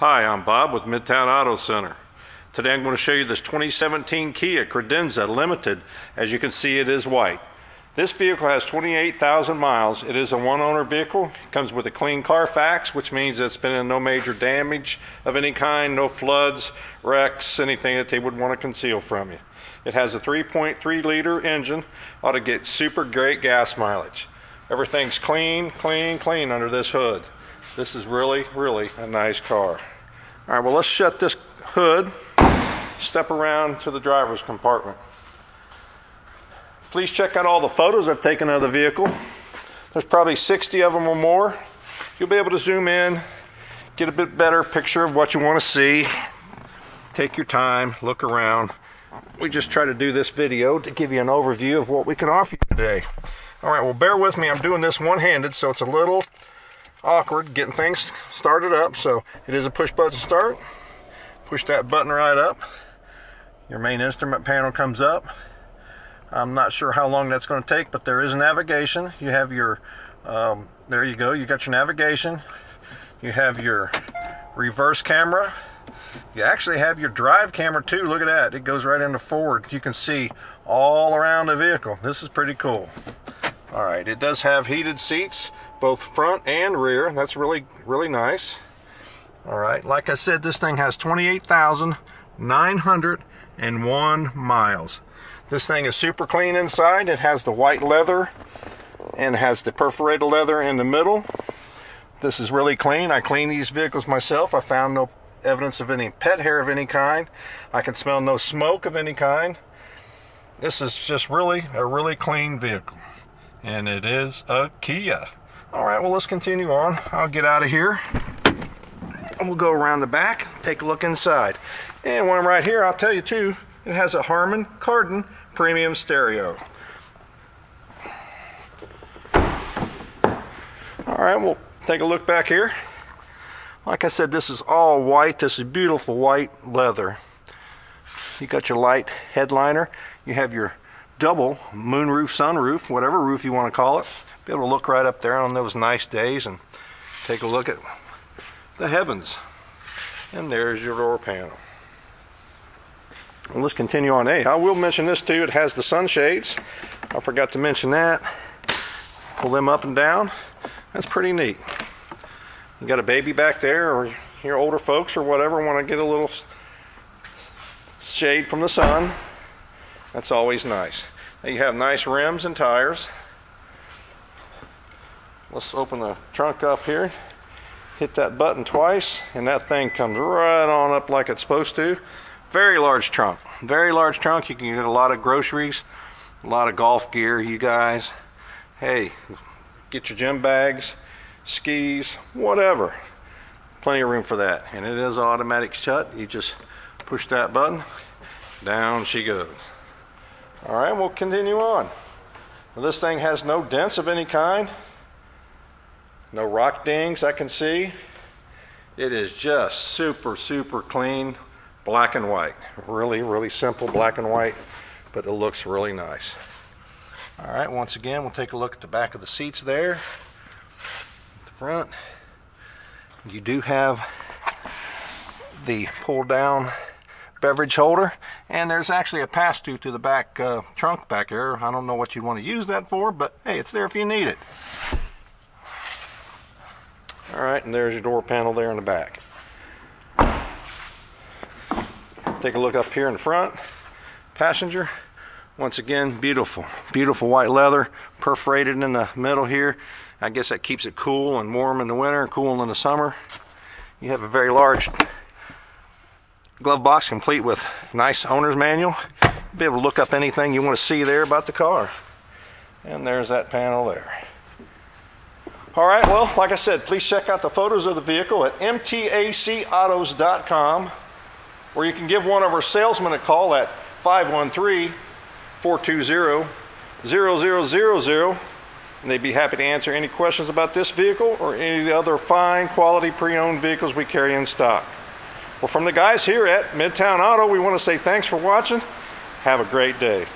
Hi, I'm Bob with Mid-Towne Auto Center. Today I'm going to show you this 2017 Kia Cadenza Limited. As you can see, it is white. This vehicle has 28,000 miles. It is a one-owner vehicle. It comes with a clean Carfax, which means it's been in no major damage of any kind, no floods, wrecks, anything that they would want to conceal from you. It has a 3.3 liter engine, ought to get super great gas mileage. Everything's clean, clean, clean under this hood. This is really, really a nice car. All right, well, let's shut this hood, step around to the driver's compartment. Please check out all the photos I've taken of the vehicle. There's probably 60 of them or more. You'll be able to zoom in, get a bit better picture of what you want to see. Take your time, look around. We just try to do this video to give you an overview of what we can offer you today. All right, well, bear with me. I'm doing this one-handed, so it's a little awkward getting things started up. So it is a push button start. Push that button right up. Your main instrument panel comes up. I'm not sure how long that's going to take, but there is navigation. You have your, um, there you go, you got your navigation. You have your reverse camera. You actually have your drive camera too. Look at that. It goes right into forward. You can see all around the vehicle. This is pretty cool. All right, it does have heated seats both front and rear. That's really, really nice. All right, like I said, this thing has 28,901 miles. This thing is super clean inside. It has the white leather and has the perforated leather in the middle. This is really clean. I clean these vehicles myself. I found no evidence of any pet hair of any kind. I can smell no smoke of any kind. This is just really a really clean vehicle. And it is a Kia. All right, well, let's continue on. I'll get out of here. And we'll go around the back, take a look inside. And when I'm right here, I'll tell you too, it has a Harman Kardon premium stereo. All right, we'll take a look back here. Like I said, this is all white. This is beautiful white leather. You got your light headliner. You have your double moonroof, sunroof, whatever roof you want to call it be able to look right up there on those nice days and take a look at the heavens. And there's your door panel. Well, let's continue on. Hey, I will mention this too. It has the sunshades. I forgot to mention that. Pull them up and down. That's pretty neat. You got a baby back there or your older folks or whatever want to get a little shade from the sun. That's always nice. Now you have nice rims and tires. Let's open the trunk up here. Hit that button twice and that thing comes right on up like it's supposed to. Very large trunk. Very large trunk. You can get a lot of groceries, a lot of golf gear, you guys. Hey, get your gym bags, skis, whatever. Plenty of room for that. And it is automatic shut. You just push that button, down she goes. All right, we'll continue on. Now, this thing has no dents of any kind. No rock dings I can see. It is just super, super clean, black and white. Really, really simple black and white, but it looks really nice. All right, once again, we'll take a look at the back of the seats there. the front. You do have the pull down beverage holder and there's actually a pass-through to the back uh, trunk back there. I don't know what you want to use that for, but hey, it's there if you need it. All right, and there's your door panel there in the back. Take a look up here in front. Passenger, once again, beautiful. Beautiful white leather, perforated in the middle here. I guess that keeps it cool and warm in the winter and cool in the summer. You have a very large glove box complete with nice owner's manual. You'll be able to look up anything you want to see there about the car. And there's that panel there. All right, well, like I said, please check out the photos of the vehicle at mtacautos.com, or you can give one of our salesmen a call at 513 420 0000, and they'd be happy to answer any questions about this vehicle or any other fine quality pre owned vehicles we carry in stock. Well, from the guys here at Mid-Towne Auto, we want to say thanks for watching. Have a great day.